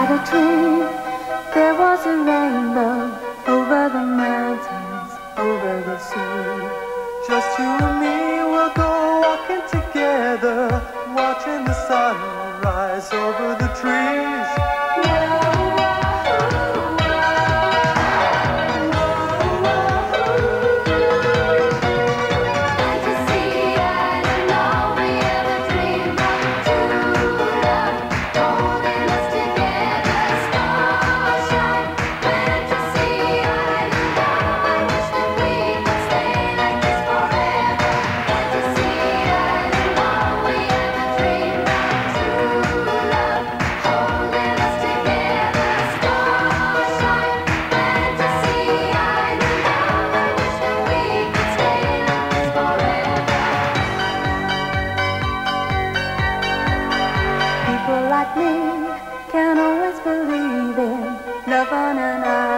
had a dream. There was a rainbow over the mountains, over the sea. Just you and me, like me can always believe in love unannounced.